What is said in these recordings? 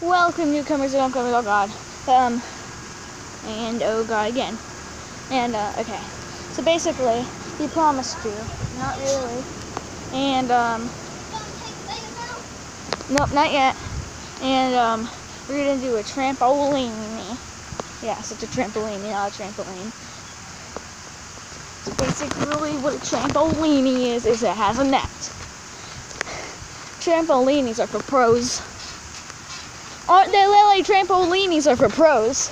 Welcome newcomers and upcomers, oh god. Um, and oh god again. And, uh, okay. So basically, he promised you. Not really. And, um, nope, not yet. And, um, we're gonna do a trampoline. Yeah, it's a trampoline, not a trampoline. So basically what a trampoline is, is it has a net. Trampolinis are for pros. Aren't they, Lily? Trampolinis are for pros.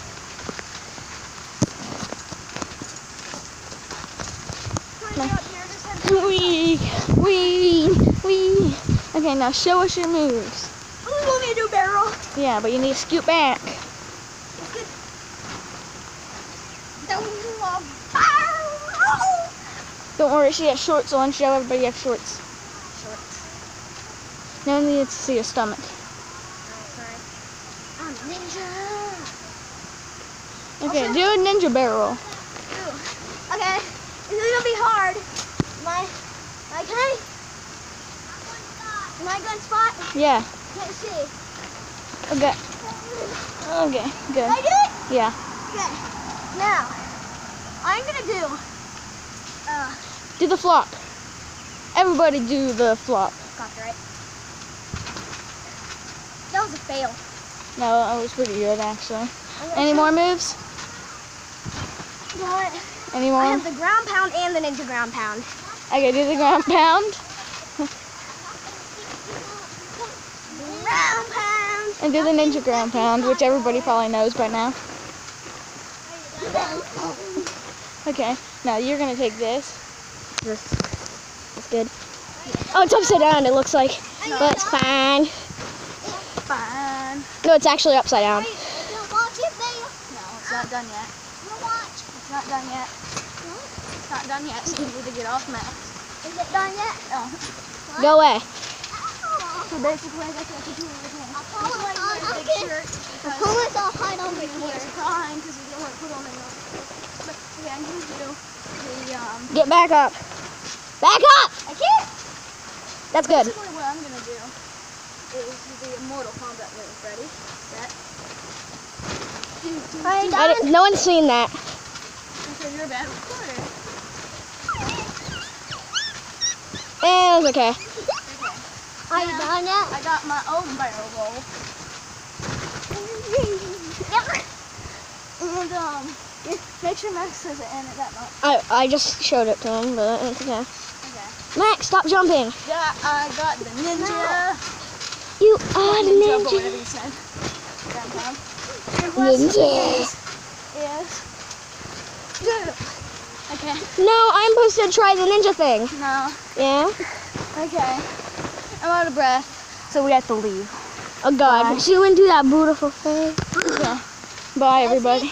Wee, wee, wee. Okay, now show us your moves. Oh, you want me to do barrel? Yeah, but you need to scoot back. Don't worry, she has shorts on. Show everybody you have shorts. Shorts. No one needs to see your stomach. Alright, I'm a ninja. Okay, do a ninja barrel. Ooh. Okay, this is gonna be hard. My, okay. My gun spot. Yeah. Let's see. Okay. Okay. Good. I did it. Yeah. Okay. Now, I'm gonna do. Uh, Do the flop. Everybody do the flop. copyright. That was a fail. No, that was pretty good actually. Any more moves? What? Any more? I have the ground pound and the ninja ground pound. Okay, do the ground pound Ground pound. and do the ninja ground pound, which everybody probably knows by now. Okay, now you're gonna take this. This is good. Oh, it's upside down. It looks like, but it's fine. Fine. No, it's actually upside down. No, it's not done yet. It's not done yet. It's not done yet, so you need to get off Max. Is it done yet? Oh. Go away. So basically, I got to do everything. That's why you wear a big shirt, because Promise I'll hide on you wear a time, because you don't want to put on a But yeah, I'm going to do the, um, Get back up. Back up! I can't. That's good. Basically, what I'm gonna do is the Mortal Kombat move. Ready? Set. Do, do, I no one's seen that. Because you're a bad recorder. Eh, It was okay. Okay. Are you done yet? I got my own barrel roll. And um, make sure Max doesn't end it that much. I, I just showed it to him, but it's okay. Okay. Max, stop jumping. Yeah, I got the ninja. You are ninja, ninja. whatever you said. Ground pound. And what Ninja. is, is. Okay. No, I'm supposed to try the ninja thing. No. Yeah? Okay. I'm out of breath, so we have to leave. Oh god. Bye. She went do that beautiful thing. Okay. Bye, everybody.